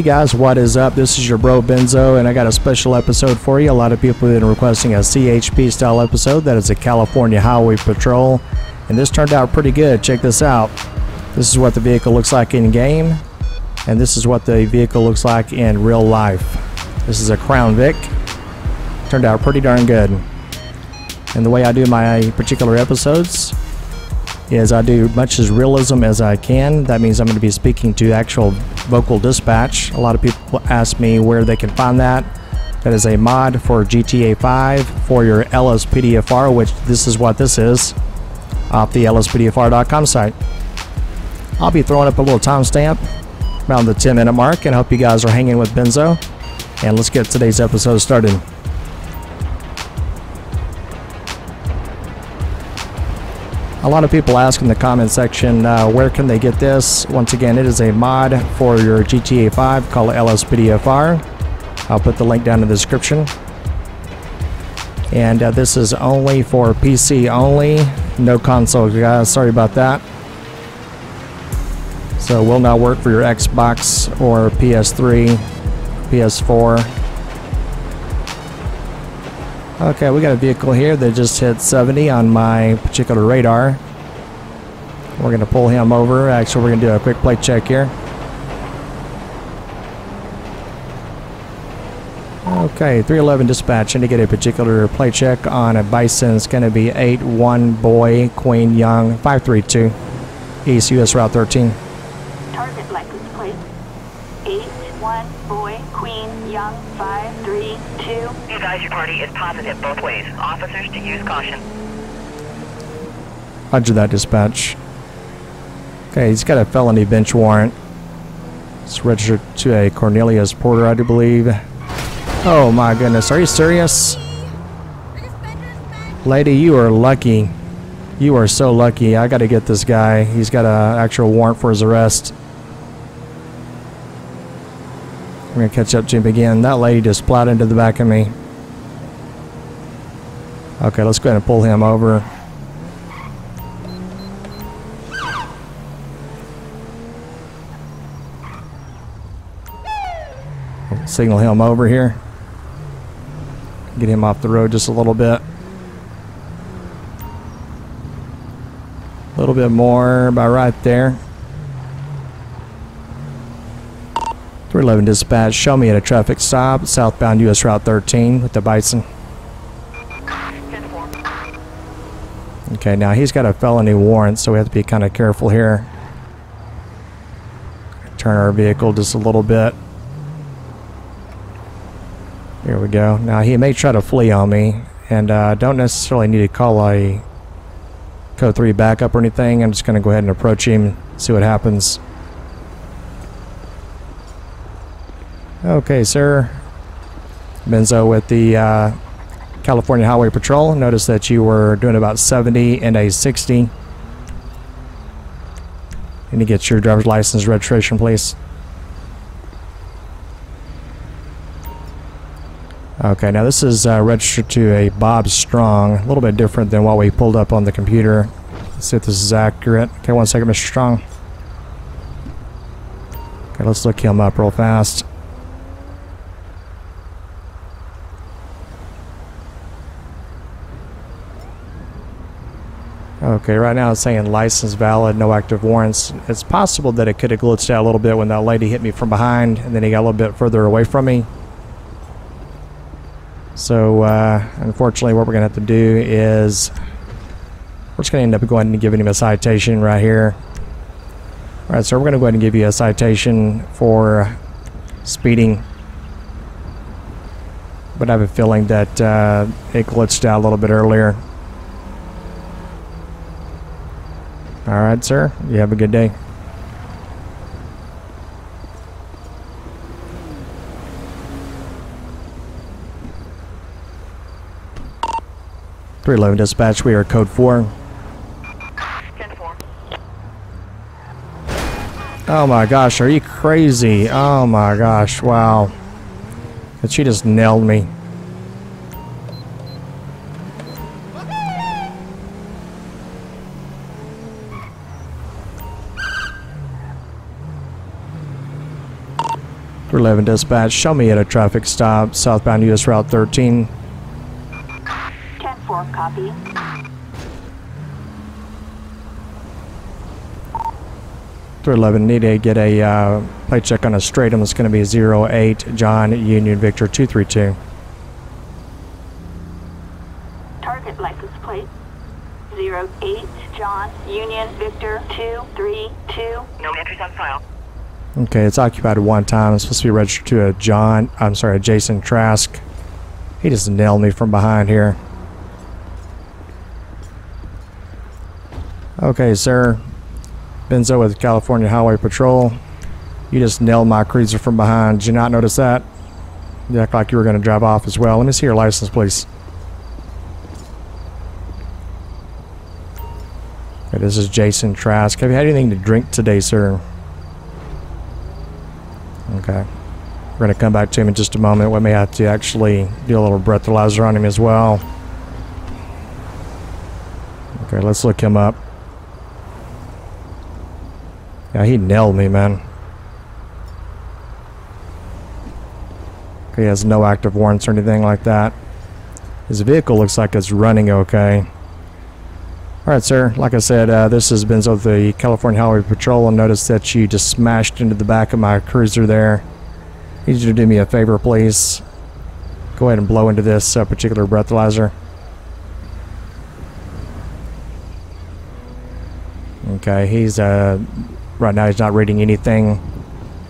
Hey guys, what is up? This is your bro Benzo, and I got a special episode for you. A lot of people have been requesting a CHP style episode that is a California Highway Patrol, and this turned out pretty good. Check this out. This is what the vehicle looks like in game, and this is what the vehicle looks like in real life. This is a Crown Vic. Turned out pretty darn good. And the way I do my particular episodes is I do much as realism as I can. That means I'm going to be speaking to actual vocal dispatch. A lot of people ask me where they can find that. That is a mod for GTA 5 for your LSPDFR, which this is what this is off the lspdfr.com site. I'll be throwing up a little timestamp around the 10 minute mark and hope you guys are hanging with Benzo. And let's get today's episode started. A lot of people ask in the comment section uh, where can they get this. Once again, it is a mod for your GTA 5 called LSPDFR. I'll put the link down in the description. And uh, this is only for PC only, no console, guys. Sorry about that. So will not work for your Xbox or PS3, PS4. Okay, we got a vehicle here that just hit 70 on my particular radar. We're going to pull him over. Actually, we're going to do a quick plate check here. Okay, 311 dispatch indicate a particular plate check on a Bison. It's going to be 8-1 Boy Queen Young 532 East US Route 13. Target license plate. 8-1 Boy Queen Young 532. Advise your party is positive both ways. Officers to use caution. Roger that dispatch. Okay, he's got a felony bench warrant. It's registered to a Cornelius Porter, I do believe. Oh my goodness, are you serious? Lady, you are lucky. You are so lucky. I gotta get this guy. He's got an actual warrant for his arrest. I'm gonna catch up to him again. That lady just plowed into the back of me. Okay, let's go ahead and pull him over. Signal him over here. Get him off the road just a little bit. A little bit more, about right there. 311 dispatch, show me at a traffic stop, southbound US Route 13 with the Bison. Okay, now he's got a felony warrant, so we have to be kind of careful here. Turn our vehicle just a little bit. Here we go. Now he may try to flee on me, and I uh, don't necessarily need to call a code 3 backup or anything. I'm just going to go ahead and approach him, see what happens. Okay, sir. Benzo with the uh, California Highway Patrol. Notice that you were doing about 70 and a 60. Need to get your driver's license registration, please. Okay, now this is uh, registered to a Bob Strong. A little bit different than what we pulled up on the computer. Let's see if this is accurate. Okay, one second, Mr. Strong. Okay, let's look him up real fast. Okay, right now it's saying license valid, no active warrants. It's possible that it could have glitched out a little bit when that lady hit me from behind and then he got a little bit further away from me. So, uh, unfortunately, what we're going to have to do is we're just going to end up going and giving him a citation right here. All right, so we're going to go ahead and give you a citation for speeding. But I have a feeling that uh, it glitched out a little bit earlier. All right, sir. You have a good day. Three eleven dispatch. We are code four. Oh my gosh, are you crazy? Oh my gosh, wow. She just nailed me. 311 dispatch, show me at a traffic stop, southbound US Route 13. 10-4, copy. Three eleven need to get a uh, plate check on a stratum. It's going to be 08 John Union Victor 232. Target license plate 08 John Union Victor 232. No entries on file. Okay, it's occupied one time. It's supposed to be registered to a John, I'm sorry, a Jason Trask. He just nailed me from behind here. Okay, sir. Benzo with California Highway Patrol. You just nailed my cruiser from behind. Did you not notice that? You act like you were going to drive off as well. Let me see your license, please. Okay, this is Jason Trask. Have you had anything to drink today, sir? Okay. We're going to come back to him in just a moment. We may have to actually do a little breathalyzer on him as well. Okay, let's look him up. Yeah, he nailed me, man. He has no active warrants or anything like that. His vehicle looks like it's running okay. Alright, sir. Like I said, uh, this has been of the California Highway Patrol. and notice that you just smashed into the back of my cruiser there. Need you to do me a favor, please. Go ahead and blow into this uh, particular breathalyzer. Okay, he's uh, right now he's not reading anything.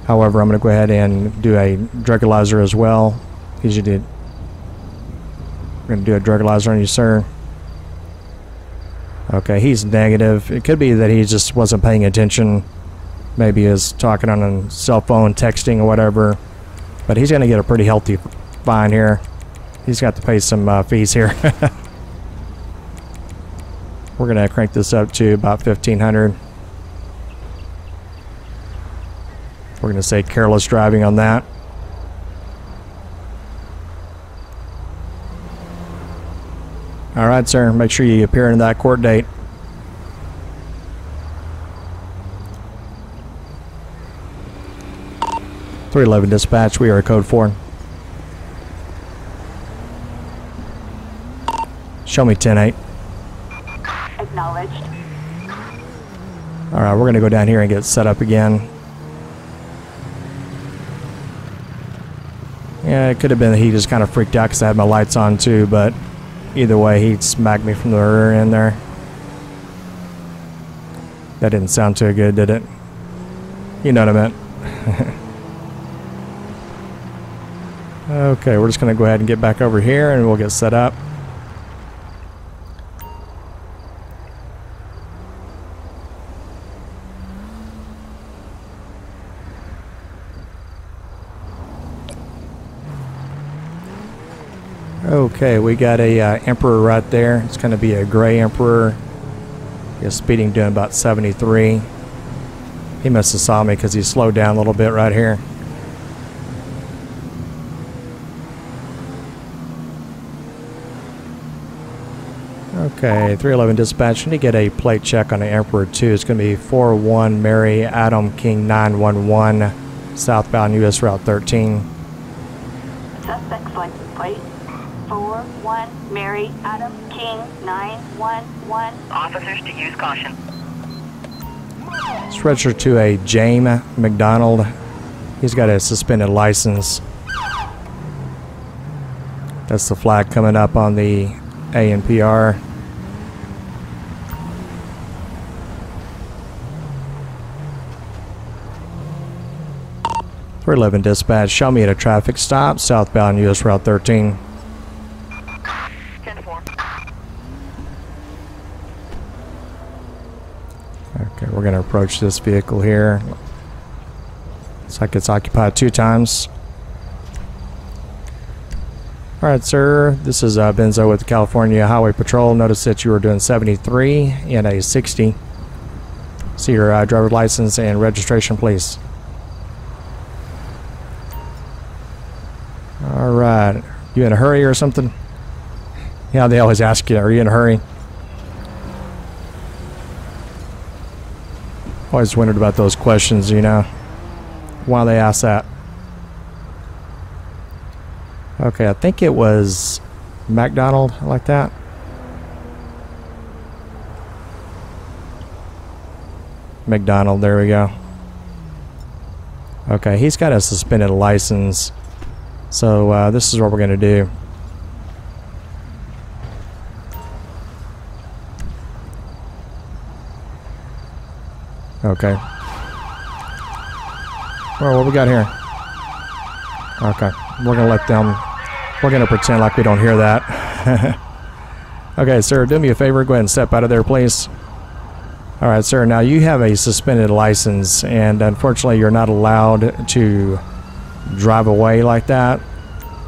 However, I'm going to go ahead and do a drugalyzer as well. He's you did. We're going to do a drugalyzer on you, sir. Okay, he's negative. It could be that he just wasn't paying attention. Maybe is talking on a cell phone, texting or whatever. But he's going to get a pretty healthy fine here. He's got to pay some uh, fees here. We're going to crank this up to about 1500 We're going to say careless driving on that. All right, sir. Make sure you appear in that court date. Three eleven dispatch. We are code four. Show me ten eight. Acknowledged. All right, we're gonna go down here and get set up again. Yeah, it could have been that he just kind of freaked out because I had my lights on too, but either way, he smacked me from the rear end there. That didn't sound too good, did it? You know what I meant. okay, we're just going to go ahead and get back over here and we'll get set up. Okay, we got a uh, Emperor right there. It's going to be a gray Emperor. He's speeding doing about 73. He must have saw me because he slowed down a little bit right here. Okay, 311 dispatch. Need to get a plate check on the Emperor 2. It's going to be 41 Mary Adam King 911 southbound US Route 13. Suspect's license plate 41 Mary Adam King 911. Officers to use caution. It's registered to a James McDonald. He's got a suspended license. That's the flag coming up on the ANPR. Three eleven dispatch. Show me at a traffic stop southbound US Route 13. 10 4. Okay, we're going to approach this vehicle here. Looks like it's occupied two times. All right, sir. This is uh, Benzo with the California Highway Patrol. Notice that you were doing 73 and a 60. See your uh, driver's license and registration, please. All right. You in a hurry or something? Yeah, they always ask you, are you in a hurry? Always wondered about those questions, you know. Why they ask that. Okay, I think it was McDonald like that. McDonald, there we go. Okay, he's got a suspended license. So uh, this is what we're going to do. Okay. Well, what we got here? Okay, we're gonna let them. We're gonna pretend like we don't hear that. okay, sir, do me a favor. Go ahead and step out of there, please. All right, sir. Now you have a suspended license, and unfortunately, you're not allowed to drive away like that.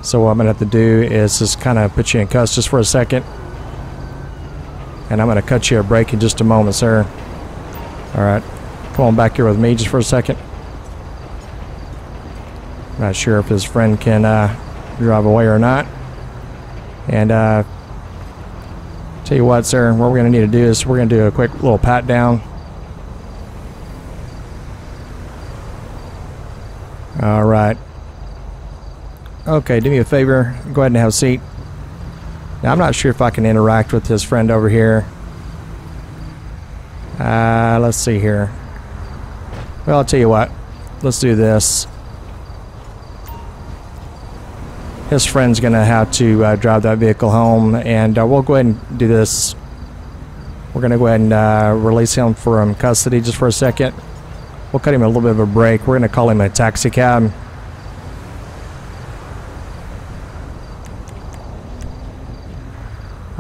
So what I'm gonna have to do is just kind of put you in cuffs just for a second, and I'm gonna cut you a break in just a moment, sir. All right. Come on back here with me just for a second. Not sure if his friend can uh, drive away or not. And uh, tell you what, sir, what we're going to need to do is we're going to do a quick little pat down. All right. Okay, do me a favor. Go ahead and have a seat. Now, I'm not sure if I can interact with his friend over here. Uh, let's see here. Well, I'll tell you what. Let's do this. His friend's going to have to uh, drive that vehicle home, and uh, we'll go ahead and do this. We're going to go ahead and uh, release him from custody just for a second. We'll cut him a little bit of a break. We're going to call him a taxi cab.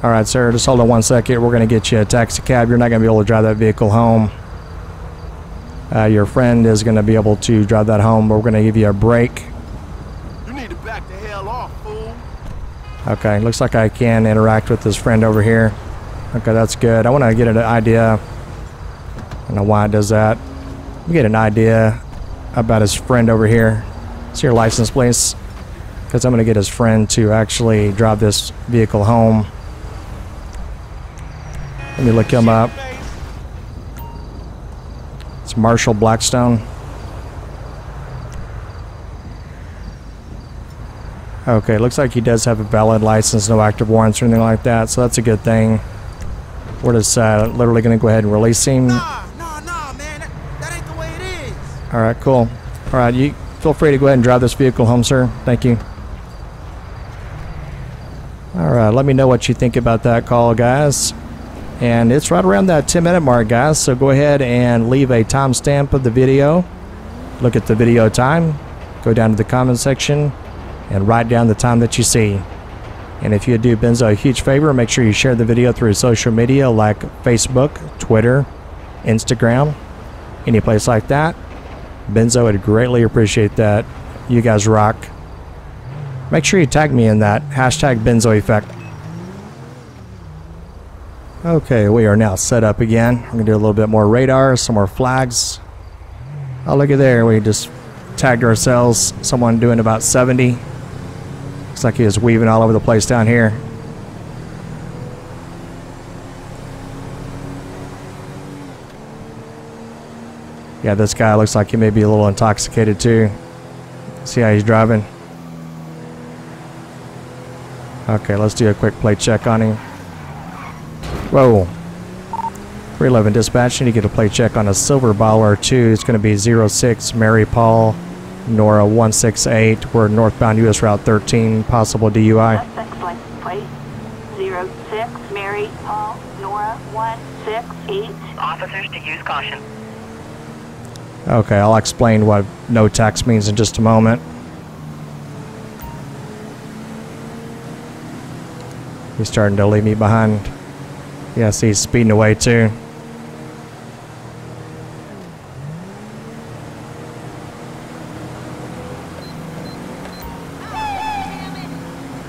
All right, sir, just hold on one second. We're going to get you a taxi cab. You're not going to be able to drive that vehicle home. Uh, your friend is going to be able to drive that home. But we're going to give you a break. You need to back the hell off, fool. Okay, looks like I can interact with this friend over here. Okay, that's good. I want to get an idea. I don't know why it does that. We get an idea about his friend over here. See your license, please. Because I'm going to get his friend to actually drive this vehicle home. Let me look him up. It's Marshall Blackstone. Okay, looks like he does have a valid license, no active warrants or anything like that, so that's a good thing. We're just uh, literally going to go ahead and release him. Nah, nah, nah, man. That, that ain't the way it is. All right, cool. All right, you feel free to go ahead and drive this vehicle home, sir. Thank you. All right, let me know what you think about that call, guys. And it's right around that 10 minute mark, guys. So go ahead and leave a timestamp of the video. Look at the video time. Go down to the comment section and write down the time that you see. And if you do Benzo a huge favor, make sure you share the video through social media like Facebook, Twitter, Instagram, any place like that. Benzo would greatly appreciate that. You guys rock. Make sure you tag me in that hashtag Benzo Effect. Okay, we are now set up again. I'm gonna do a little bit more radar, some more flags. Oh, look at there. We just tagged ourselves. Someone doing about 70. Looks like he was weaving all over the place down here. Yeah, this guy looks like he may be a little intoxicated too. See how he's driving. Okay, let's do a quick plate check on him. Whoa. 311 dispatch, you need to get a plate check on a silver baller 2. It's going to be 06 Mary Paul Nora 168. We're northbound US Route 13, possible DUI. Plate 06 Mary Paul Nora 168. Officers to use caution. Okay, I'll explain what no tax means in just a moment. He's starting to leave me behind. Yes, he's speeding away too.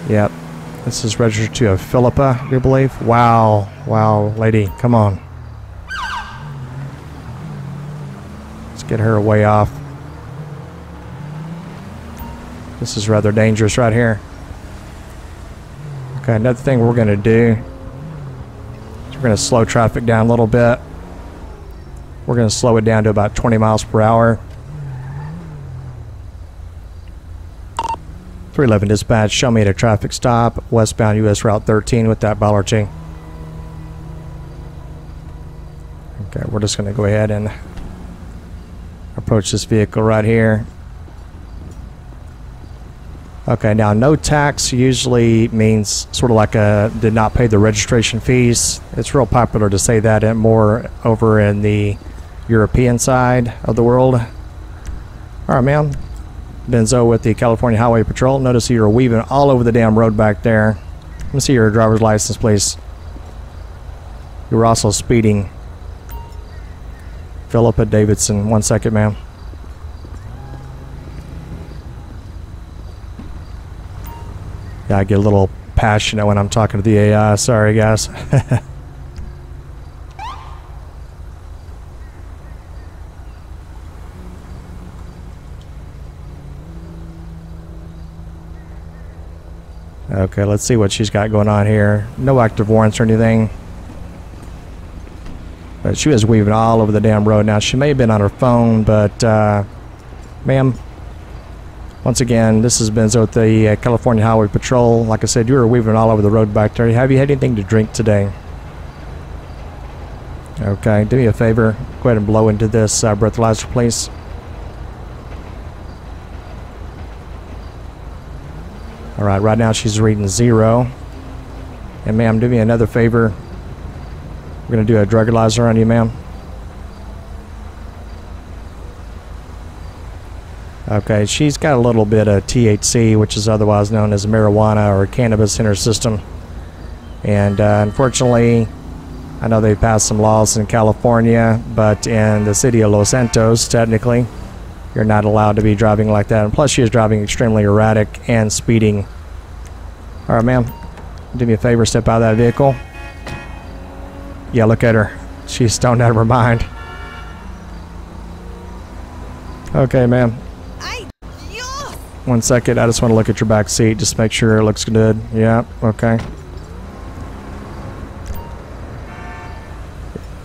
Yep. This is registered to a Philippa, I do believe. Wow. Wow, lady, come on. Let's get her way off. This is rather dangerous right here. Okay, another thing we're going to do we're going to slow traffic down a little bit. We're going to slow it down to about 20 miles per hour. 311 dispatch, show me at a traffic stop, westbound US Route 13 with that Ballergy. Okay, we're just going to go ahead and approach this vehicle right here. Okay, now no tax usually means sort of like a did not pay the registration fees. It's real popular to say that and more over in the European side of the world. All right, ma'am. Benzo with the California Highway Patrol. Notice you're weaving all over the damn road back there. Let me see your driver's license, please. You were also speeding. Philippa Davidson. One second, ma'am. Yeah, I get a little passionate when I'm talking to the AI. Sorry, guys. okay, let's see what she's got going on here. No active warrants or anything. But she was weaving all over the damn road. Now, she may have been on her phone, but, uh, ma'am, once again, this has been with the uh, California Highway Patrol. Like I said, you were weaving all over the road back there. Have you had anything to drink today? Okay, do me a favor. Go ahead and blow into this uh, breathalyzer, please. All right, right now she's reading zero. And ma'am, do me another favor. We're going to do a drugalyzer on you, ma'am. Okay, she's got a little bit of THC, which is otherwise known as marijuana or cannabis in her system. And uh, unfortunately, I know they passed some laws in California, but in the city of Los Santos, technically, you're not allowed to be driving like that. And plus, she is driving extremely erratic and speeding. All right, ma'am, do me a favor, step out of that vehicle. Yeah, look at her. She's stoned out of her mind. Okay, ma'am. One second, I just want to look at your back seat, just make sure it looks good. Yeah, okay.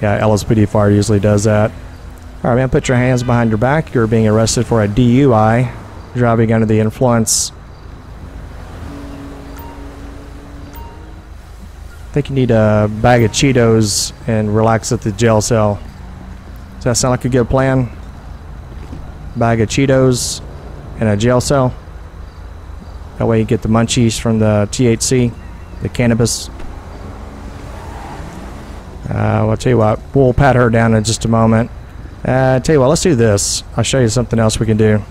Yeah, LSPDFR usually does that. All right, man, put your hands behind your back. You're being arrested for a DUI, driving under the influence. I think you need a bag of Cheetos and relax at the jail cell. Does that sound like a good plan? Bag of Cheetos and a jail cell. That way you get the munchies from the THC, the cannabis. Uh, well, I'll tell you what, we'll pat her down in just a moment. Uh, tell you what, let's do this. I'll show you something else we can do.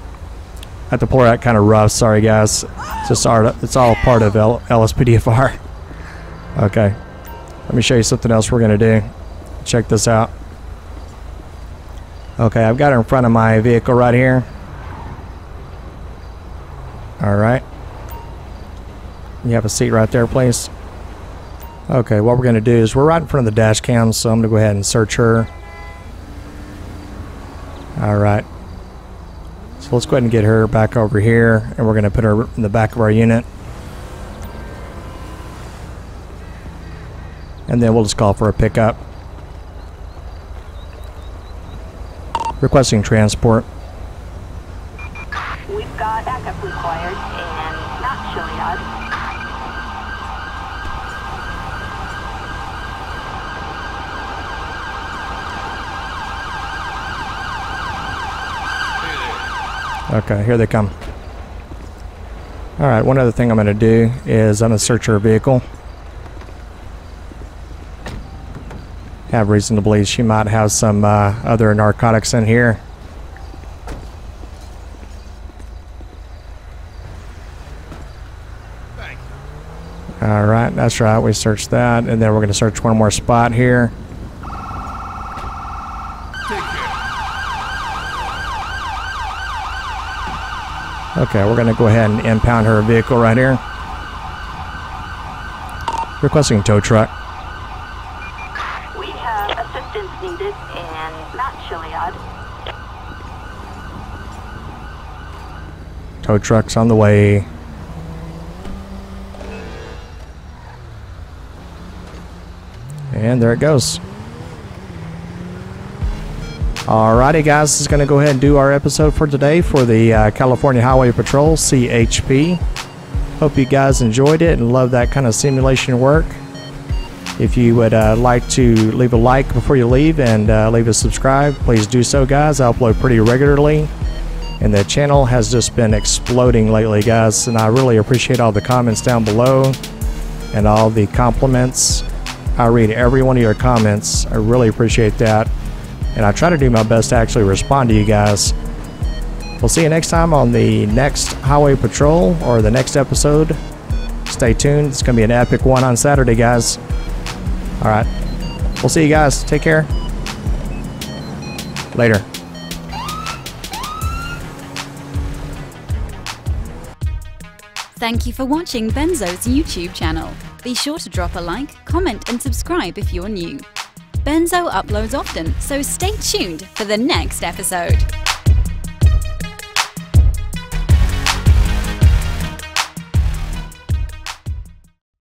I have to her out kind of rough. Sorry, guys. It's just our, it's all part of L LSPDFR. Okay. Let me show you something else we're going to do. Check this out. Okay, I've got her in front of my vehicle right here. Alright. You have a seat right there, please. Okay, what we're going to do is we're right in front of the dash cam, so I'm going to go ahead and search her. Alright. So let's go ahead and get her back over here, and we're going to put her in the back of our unit. And then we'll just call for a pickup. Requesting transport. Backup required and Mount Chiliad. Okay, here they come. Alright, one other thing I'm going to do is I'm going to search her vehicle. Have reason to believe she might have some uh, other narcotics in here. That's right. We searched that. And then we're going to search one more spot here. Okay, we're going to go ahead and impound her vehicle right here. Requesting tow truck. We have assistance needed and Mount Chiliad. Tow truck's on the way. And there it goes. Alrighty, guys, this is going to go ahead and do our episode for today for the uh, California Highway Patrol, CHP. Hope you guys enjoyed it and love that kind of simulation work. If you would uh, like to leave a like before you leave and uh, leave a subscribe, please do so, guys. I upload pretty regularly, and the channel has just been exploding lately, guys. And I really appreciate all the comments down below and all the compliments. I read every one of your comments. I really appreciate that, and I try to do my best to actually respond to you guys. We'll see you next time on the next Highway Patrol or the next episode. Stay tuned. It's going to be an epic one on Saturday, guys. All right. We'll see you guys. Take care. Later. Thank you for watching Benzo's YouTube channel. Be sure to drop a like, comment, and subscribe if you're new. Benzo uploads often, so stay tuned for the next episode.